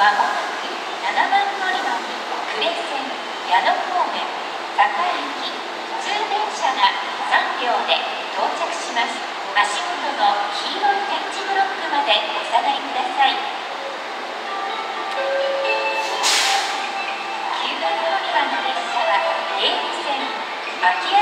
まもなく7番乗りのに呉線矢野方面坂行き通電車が3秒で到着します。足元の黄色い点字ブロックまでお下がりください。9番乗り場の列車は芸備線秋山